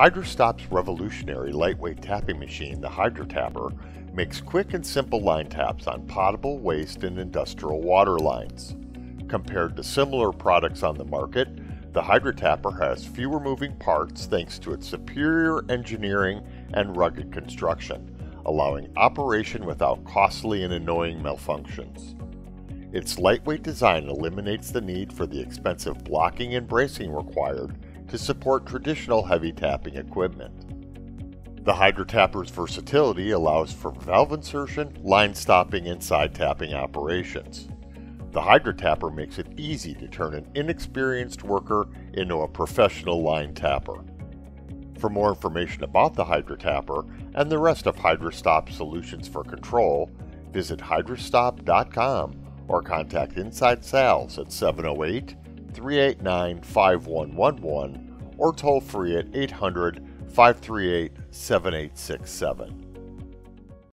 HydraStop's revolutionary lightweight tapping machine, the Hydra-Tapper, makes quick and simple line taps on potable, waste, and industrial water lines. Compared to similar products on the market, the Hydra-Tapper has fewer moving parts thanks to its superior engineering and rugged construction, allowing operation without costly and annoying malfunctions. Its lightweight design eliminates the need for the expensive blocking and bracing required to support traditional heavy tapping equipment. The Hydra-Tapper's versatility allows for valve insertion, line stopping, and side tapping operations. The Hydra-Tapper makes it easy to turn an inexperienced worker into a professional line tapper. For more information about the Hydra-Tapper and the rest of HydraStop solutions for control, visit hydrastop.com or contact Inside Sales at 708 389 5111 or toll free at 800 538 7867.